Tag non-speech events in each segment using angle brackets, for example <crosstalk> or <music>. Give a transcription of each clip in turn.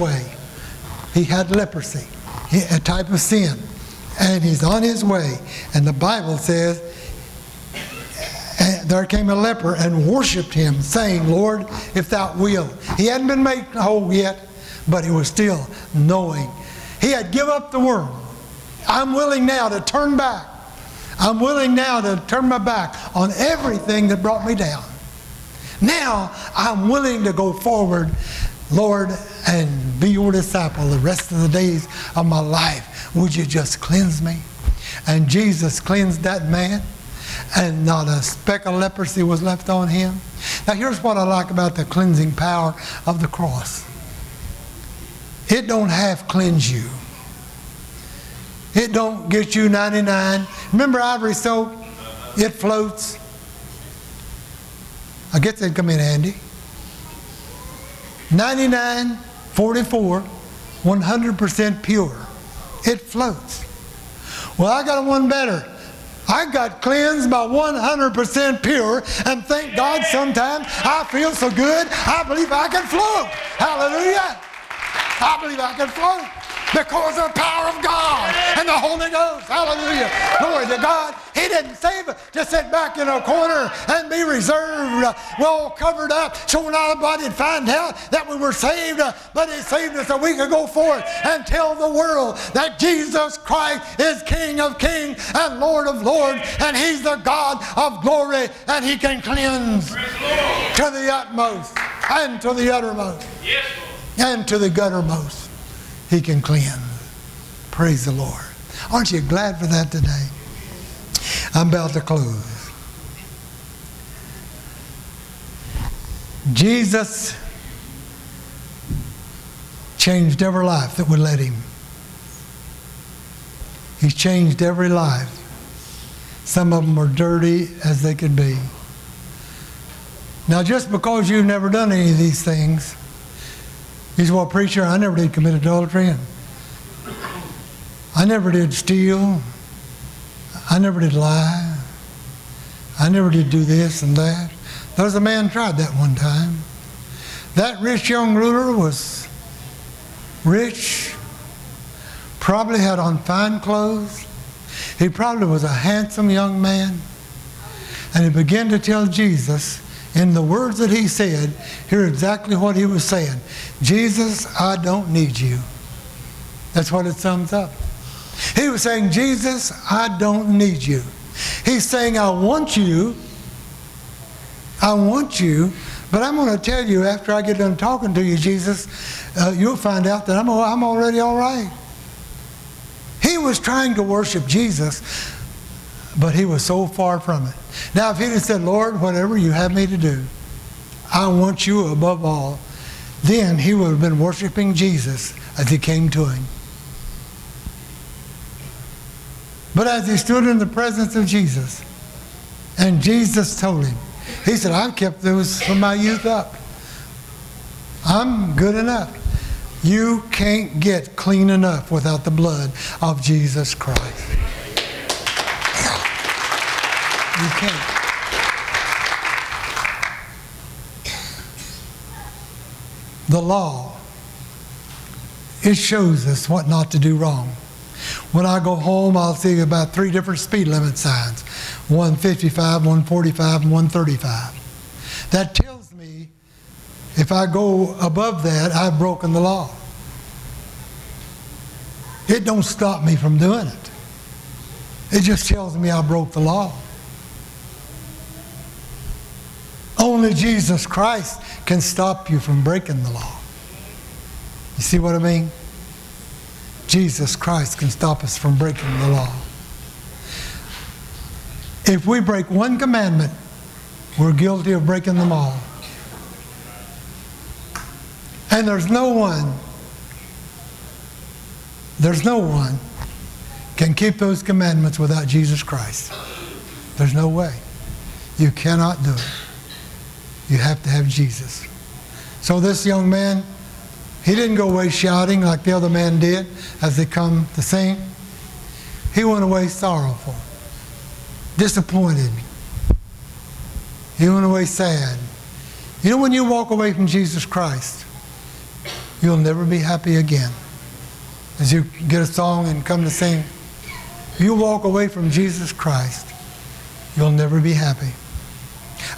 way. He had leprosy, a type of sin. And he's on his way. And the Bible says, eh, there came a leper and worshiped him, saying, Lord, if thou wilt. He hadn't been made whole yet, but he was still knowing. He had give up the world. I'm willing now to turn back. I'm willing now to turn my back on everything that brought me down. Now I'm willing to go forward Lord, and be your disciple the rest of the days of my life. Would you just cleanse me? And Jesus cleansed that man, and not a speck of leprosy was left on him. Now, here's what I like about the cleansing power of the cross it don't half cleanse you. It don't get you 99. Remember ivory soap? It floats. I guess they'd come in handy. 99, 44, 100% pure. It floats. Well, I got one better. I got cleansed by 100% pure, and thank God sometimes I feel so good, I believe I can float. Hallelujah. I believe I can float because of the power of God and the Holy Ghost. Hallelujah. Glory to God. He didn't save us to sit back in a corner and be reserved, uh, well covered up, so nobody would find out that we were saved. Uh, but He saved us so we could go forth and tell the world that Jesus Christ is King of kings and Lord of lords, and He's the God of glory, and He can cleanse to the utmost and to the uttermost and to the guttermost. He can cleanse. Praise the Lord. Aren't you glad for that today? I'm about to close. Jesus changed every life that would let him. He's changed every life. Some of them are dirty as they could be. Now, just because you've never done any of these things, he said, Well, preacher, I never did commit adultery. I never did steal. I never did lie. I never did do this and that. There was a man tried that one time. That rich young ruler was rich, probably had on fine clothes. He probably was a handsome young man. And he began to tell Jesus, in the words that he said, hear exactly what he was saying Jesus, I don't need you. That's what it sums up. He was saying, Jesus, I don't need you. He's saying, I want you. I want you. But I'm going to tell you after I get done talking to you, Jesus, uh, you'll find out that I'm, I'm already all right. He was trying to worship Jesus, but he was so far from it. Now, if he'd have said, Lord, whatever you have me to do, I want you above all, then he would have been worshiping Jesus as he came to him. But as he stood in the presence of Jesus, and Jesus told him, he said, I've kept those from my youth up. I'm good enough. You can't get clean enough without the blood of Jesus Christ. You can't. The law, it shows us what not to do wrong. When I go home, I'll see about three different speed limit signs 155, 145, and 135. That tells me if I go above that, I've broken the law. It don't stop me from doing it. It just tells me I broke the law. Only Jesus Christ can stop you from breaking the law. You see what I mean? Jesus Christ can stop us from breaking the law. If we break one commandment, we're guilty of breaking them all. And there's no one, there's no one can keep those commandments without Jesus Christ. There's no way. You cannot do it. You have to have Jesus. So this young man, he didn't go away shouting like the other man did as they come to sing. He went away sorrowful, disappointed. He went away sad. You know, when you walk away from Jesus Christ, you'll never be happy again. As you get a song and come to sing, you walk away from Jesus Christ, you'll never be happy.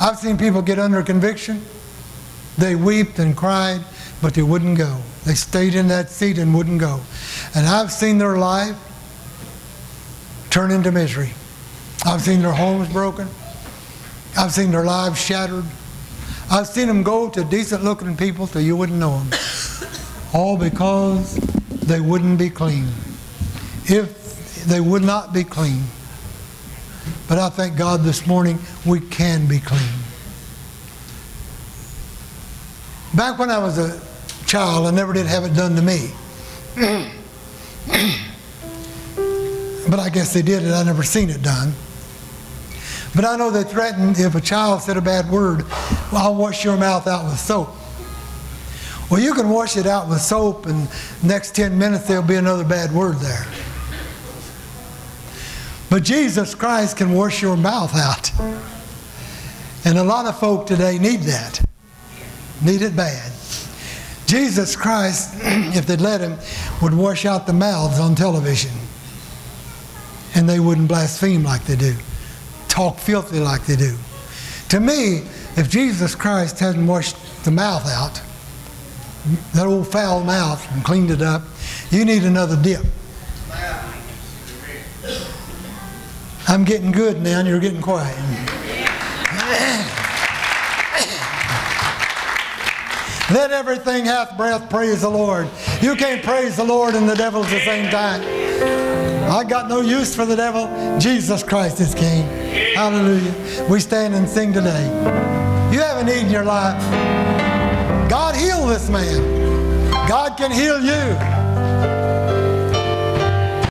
I've seen people get under conviction. They wept and cried, but they wouldn't go. They stayed in that seat and wouldn't go. And I've seen their life turn into misery. I've seen their homes broken. I've seen their lives shattered. I've seen them go to decent looking people till you wouldn't know them. All because they wouldn't be clean. If they would not be clean. But I thank God this morning we can be clean. Back when I was a child, I never did have it done to me. <clears throat> but I guess they did it. I never seen it done. But I know they threatened if a child said a bad word, well, I'll wash your mouth out with soap. Well, you can wash it out with soap, and next 10 minutes there'll be another bad word there. But Jesus Christ can wash your mouth out. And a lot of folk today need that. Need it bad. Jesus Christ, <clears throat> if they'd let him, would wash out the mouths on television. And they wouldn't blaspheme like they do talk filthy like they do. To me, if Jesus Christ hasn't washed the mouth out, that old foul mouth, and cleaned it up, you need another dip. I'm getting good now, and you're getting quiet. Let everything hath breath praise the Lord. You can't praise the Lord and the devil at the same time. I got no use for the devil. Jesus Christ is King. Hallelujah. We stand and sing today. You have a need in your life. God heal this man. God can heal you.